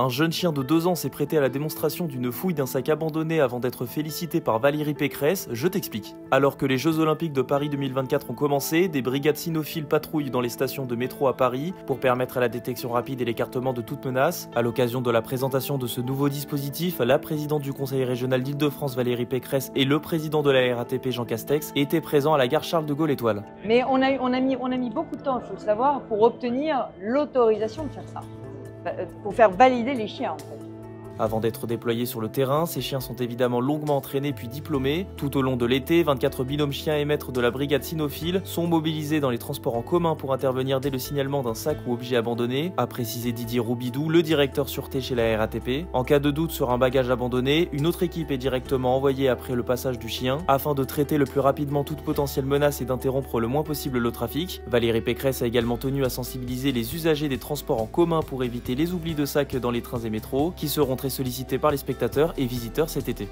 Un jeune chien de 2 ans s'est prêté à la démonstration d'une fouille d'un sac abandonné avant d'être félicité par Valérie Pécresse, je t'explique. Alors que les Jeux Olympiques de Paris 2024 ont commencé, des brigades cynophiles patrouillent dans les stations de métro à Paris pour permettre à la détection rapide et l'écartement de toute menace. À l'occasion de la présentation de ce nouveau dispositif, la présidente du Conseil régional d'Île-de-France Valérie Pécresse et le président de la RATP Jean Castex étaient présents à la gare Charles de Gaulle Étoile. Mais on a, mis, on a mis beaucoup de temps, il faut le savoir, pour obtenir l'autorisation de faire ça, pour faire valider les chiens en fait. Avant d'être déployés sur le terrain, ces chiens sont évidemment longuement entraînés puis diplômés. Tout au long de l'été, 24 binômes chiens et maîtres de la brigade cynophile sont mobilisés dans les transports en commun pour intervenir dès le signalement d'un sac ou objet abandonné, a précisé Didier Roubidou, le directeur sûreté chez la RATP. En cas de doute sur un bagage abandonné, une autre équipe est directement envoyée après le passage du chien afin de traiter le plus rapidement toute potentielle menace et d'interrompre le moins possible le trafic. Valérie Pécresse a également tenu à sensibiliser les usagers des transports en commun pour éviter les oublis de sacs dans les trains et métros qui seront sollicité par les spectateurs et visiteurs cet été.